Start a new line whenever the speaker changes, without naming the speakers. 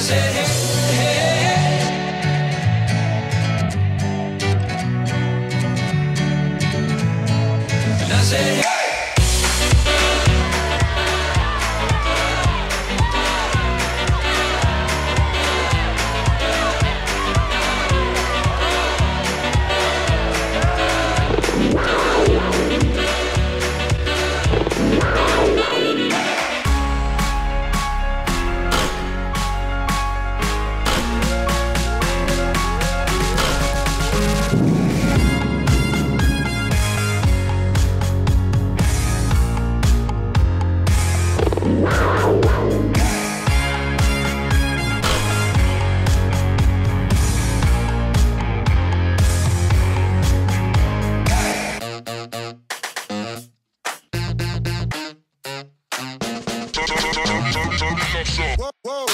said, hey, hey.
I said, hey.
Whoa, whoa.